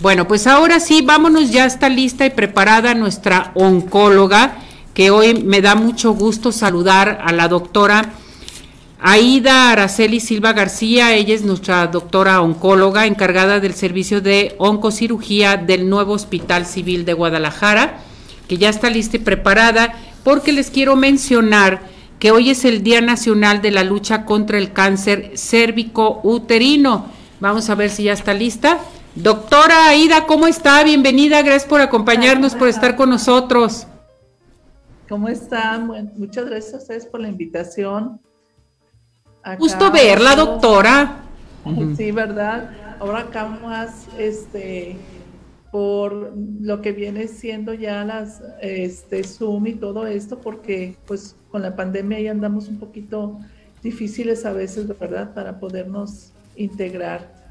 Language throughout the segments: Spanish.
Bueno, pues ahora sí, vámonos, ya está lista y preparada nuestra oncóloga, que hoy me da mucho gusto saludar a la doctora Aida Araceli Silva García, ella es nuestra doctora oncóloga encargada del servicio de oncocirugía del nuevo Hospital Civil de Guadalajara, que ya está lista y preparada, porque les quiero mencionar que hoy es el Día Nacional de la Lucha contra el Cáncer Cérvico Uterino. Vamos a ver si ya está lista. Doctora Aida, ¿cómo está? Bienvenida, gracias por acompañarnos, por estar con nosotros. ¿Cómo están? muchas gracias a ustedes por la invitación. Gusto verla, doctora. Sí, ¿verdad? Ahora acá más, este, por lo que viene siendo ya las, este, Zoom y todo esto, porque pues con la pandemia ya andamos un poquito difíciles a veces, ¿verdad? Para podernos integrar.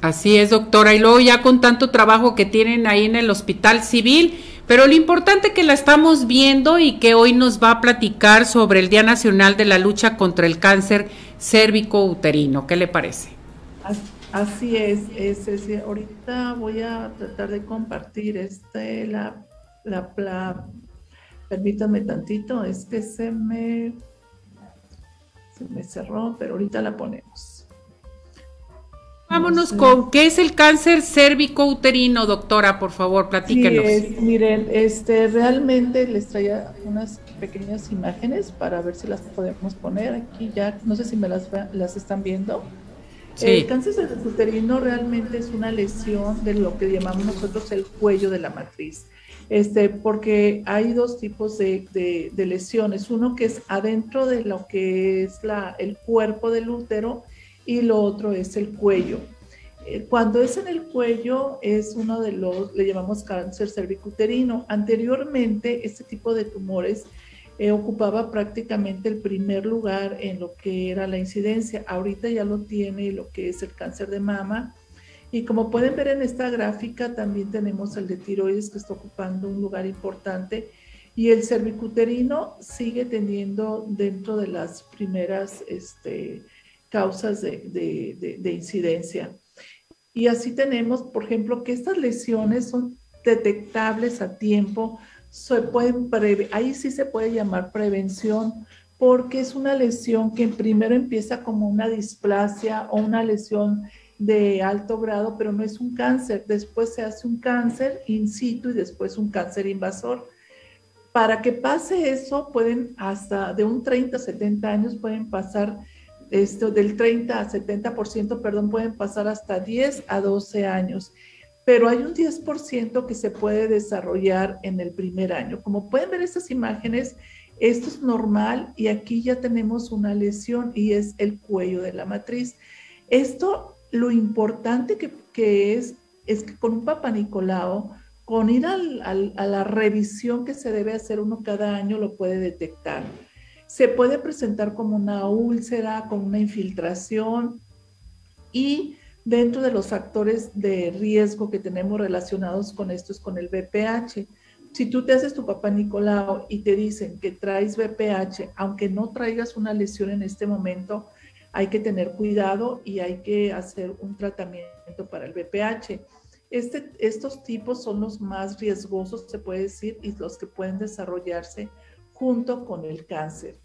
Así es, doctora. Y luego ya con tanto trabajo que tienen ahí en el Hospital Civil, pero lo importante que la estamos viendo y que hoy nos va a platicar sobre el Día Nacional de la Lucha contra el Cáncer Cérvico Uterino. ¿Qué le parece? Así es, es, ahorita voy a tratar de compartir este, la, la, la, permítanme tantito, es que se me, se me cerró, pero ahorita la ponemos. Vámonos con qué es el cáncer cérvico-uterino, doctora, por favor, platíquenos. Sí, miren, este, realmente les traía unas pequeñas imágenes para ver si las podemos poner aquí ya, no sé si me las, las están viendo. El cáncer cérvico-uterino realmente es una lesión de lo que llamamos nosotros el cuello de la matriz. Este, porque hay dos tipos de, de, de lesiones. Uno que es adentro de lo que es la, el cuerpo del útero y lo otro es el cuello. Eh, cuando es en el cuello es uno de los, le llamamos cáncer cervicuterino. Anteriormente este tipo de tumores eh, ocupaba prácticamente el primer lugar en lo que era la incidencia. Ahorita ya lo tiene lo que es el cáncer de mama. Y como pueden ver en esta gráfica, también tenemos el de tiroides que está ocupando un lugar importante. Y el cervicuterino sigue teniendo dentro de las primeras este, causas de, incidencia. Y así tenemos, por ejemplo, que estas lesiones son detectables a tiempo, se pueden ahí sí se puede llamar prevención, porque es una lesión que primero empieza como una displasia o una lesión de alto grado, pero no es un cáncer. Después se hace un cáncer in situ y después un cáncer invasor. Para que pase eso, pueden hasta de un 30 a 70 años, pueden pasar esto del 30 a 70%, perdón, pueden pasar hasta 10 a 12 años, pero hay un 10% que se puede desarrollar en el primer año. Como pueden ver estas imágenes, esto es normal y aquí ya tenemos una lesión y es el cuello de la matriz. Esto, lo importante que, es, es que con un papá Nicolau, con ir a la revisión que se debe hacer uno cada año, lo puede detectar se puede presentar como una úlcera, como una infiltración y dentro de los factores de riesgo que tenemos relacionados con esto es con el BPH. Si tú te haces tu papá Nicolau y te dicen que traes BPH, aunque no traigas una lesión en este momento, hay que tener cuidado y hay que hacer un tratamiento para el BPH. Este, estos tipos son los más riesgosos, se puede decir, y los que pueden desarrollarse junto con el cáncer.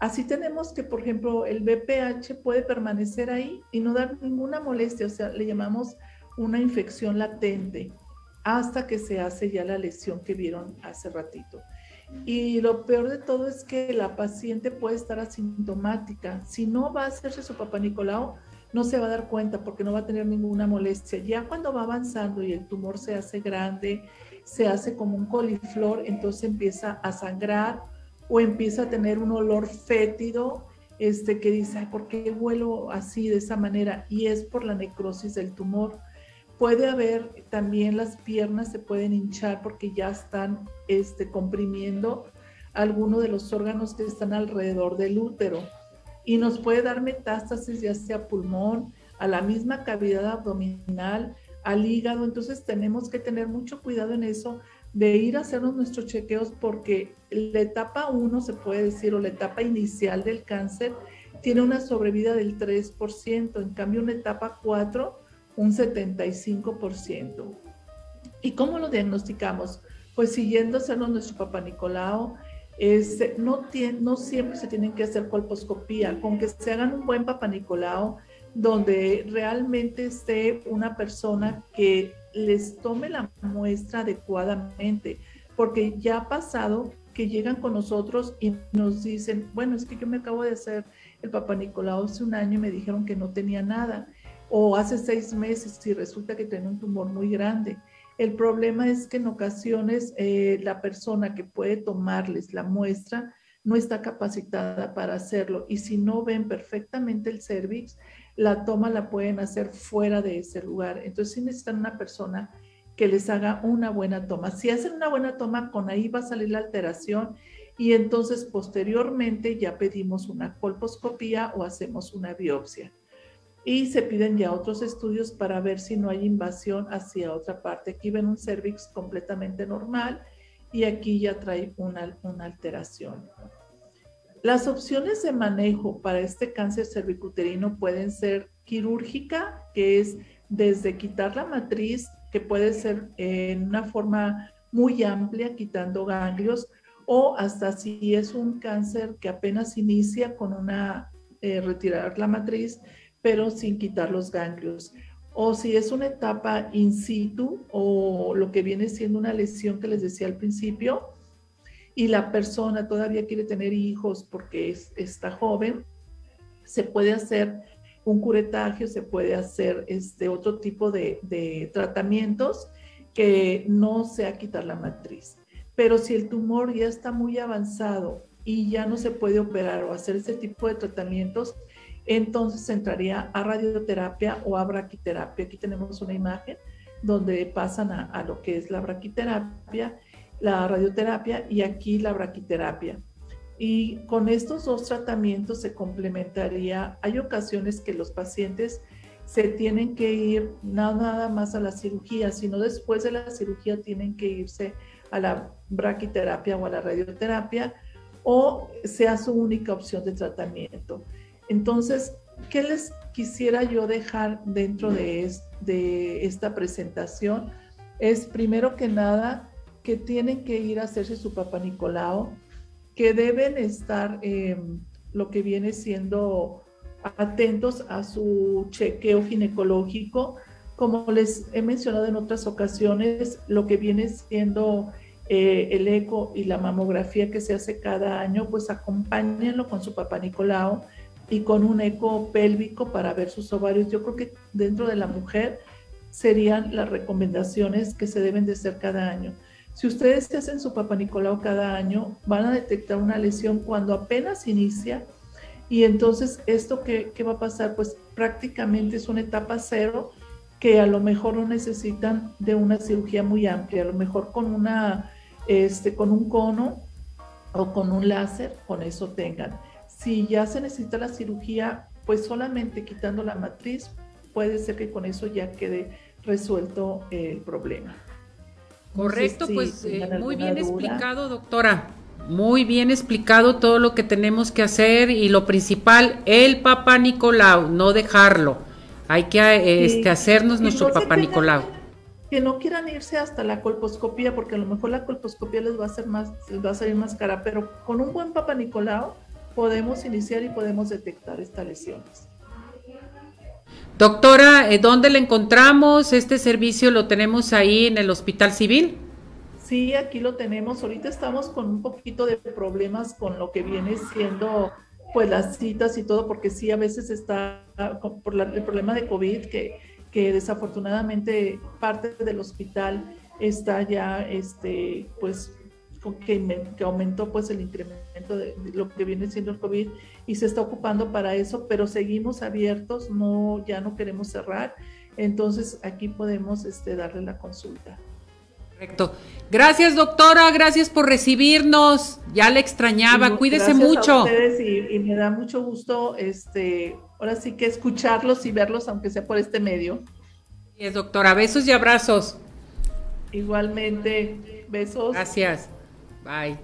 Así tenemos que, por ejemplo, el BPH puede permanecer ahí y no dar ninguna molestia, o sea, le llamamos una infección latente hasta que se hace ya la lesión que vieron hace ratito. Y lo peor de todo es que la paciente puede estar asintomática. Si no va a hacerse su papá Nicolau, no se va a dar cuenta porque no va a tener ninguna molestia. Ya cuando va avanzando y el tumor se hace grande, se hace como un coliflor, entonces empieza a sangrar o empieza a tener un olor fétido este, que dice, ¿por qué huelo así de esa manera? Y es por la necrosis del tumor. Puede haber también las piernas se pueden hinchar porque ya están este, comprimiendo algunos de los órganos que están alrededor del útero y nos puede dar metástasis ya sea pulmón, a la misma cavidad abdominal, al hígado. Entonces tenemos que tener mucho cuidado en eso de ir a hacernos nuestros chequeos porque la etapa 1, se puede decir, o la etapa inicial del cáncer, tiene una sobrevida del 3%, en cambio una etapa 4 un 75%. ¿Y cómo lo diagnosticamos? Pues siguiendo hacernos nuestro Papa Nicolau, este, no, no siempre se tienen que hacer colposcopía, con que se hagan un buen Papa Nicolau, donde realmente esté una persona que les tome la muestra adecuadamente, porque ya ha pasado que llegan con nosotros y nos dicen, bueno, es que yo me acabo de hacer el Papa Nicolau hace un año y me dijeron que no tenía nada, o hace seis meses y resulta que tiene un tumor muy grande. El problema es que en ocasiones eh, la persona que puede tomarles la muestra no está capacitada para hacerlo y si no ven perfectamente el cervix, la toma la pueden hacer fuera de ese lugar. Entonces sí necesitan una persona que les haga una buena toma. Si hacen una buena toma, con ahí va a salir la alteración y entonces posteriormente ya pedimos una colposcopía o hacemos una biopsia y se piden ya otros estudios para ver si no hay invasión hacia otra parte. Aquí ven un cervix completamente normal y aquí ya trae una, una alteración. Las opciones de manejo para este cáncer cervicuterino pueden ser quirúrgica, que es desde quitar la matriz, que puede ser en una forma muy amplia, quitando ganglios, o hasta si es un cáncer que apenas inicia con una eh, retirar la matriz, pero sin quitar los ganglios. O si es una etapa in situ o lo que viene siendo una lesión que les decía al principio y la persona todavía quiere tener hijos porque está joven, se puede hacer un curetagio, se puede hacer este otro tipo de, tratamientos que no sea quitar la matriz. Pero si el tumor ya está muy avanzado y ya no se puede operar o hacer ese tipo de tratamientos, entonces entraría a radioterapia o a braquiterapia. Aquí tenemos una imagen donde pasan a, lo que es la braquiterapia, la radioterapia y aquí la braquiterapia. Y con estos dos tratamientos se complementaría. Hay ocasiones que los pacientes se tienen que ir no nada más a la cirugía, sino después de la cirugía tienen que irse a la braquiterapia o a la radioterapia o sea su única opción de tratamiento. Entonces, ¿qué les quisiera yo dejar dentro de, esta presentación? Es primero que nada que tienen que ir a hacerse su papá Nicolau, que deben estar em, lo que viene siendo atentos a su chequeo ginecológico. Como les he mencionado en otras ocasiones, lo que viene siendo eh, el eco y la mamografía que se hace cada año, pues acompáñenlo con su papá Nicolau y con un eco pélvico para ver sus ovarios. Yo creo que dentro de la mujer serían las recomendaciones que se deben de hacer cada año. Si ustedes se hacen su papá Nicolau cada año, van a detectar una lesión cuando apenas inicia y entonces esto que, va a pasar, pues prácticamente es una etapa cero que a lo mejor no necesitan de una cirugía muy amplia, a lo mejor con una, este, con un cono o con un láser, con eso tengan. Si ya se necesita la cirugía, pues solamente quitando la matriz, puede ser que con eso ya quede resuelto el problema. Correcto, pues eh, muy bien explicado, doctora. Muy bien explicado todo lo que tenemos que hacer y lo principal, el Papa Nicolau, no dejarlo. Hay que este, hacernos nuestro Papa Nicolau. Que no quieran irse hasta la colposcopía, porque a lo mejor la colposcopía les va a hacer más, les va a salir más cara, pero con un buen Papa Nicolau podemos iniciar y podemos detectar estas lesiones. Doctora, eh, ¿dónde le encontramos? Este servicio lo tenemos ahí en el Hospital Civil. Sí, aquí lo tenemos. Ahorita estamos con un poquito de problemas con lo que viene siendo pues las citas y todo, porque sí, a veces está por el problema de COVID, que, que desafortunadamente parte del hospital está ya, este, pues que, que, aumentó pues el incremento de, lo que viene siendo el COVID y se está ocupando para eso, pero seguimos abiertos, no, ya no queremos cerrar, entonces aquí podemos este, darle la consulta. Correcto. Gracias, doctora, gracias por recibirnos. Ya le extrañaba, cuídese mucho. y, me da mucho gusto, este, ahora sí que escucharlos y verlos, aunque sea por este medio. es doctora. Besos y abrazos. Igualmente, besos. Gracias. Bye.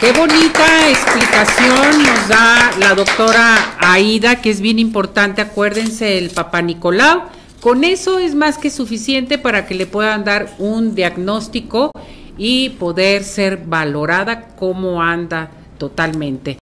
Qué bonita explicación nos da la doctora Aida, que es bien importante. Acuérdense, el papá Nicolau Con eso es más que suficiente para que le puedan dar un diagnóstico y poder ser valorada como anda totalmente.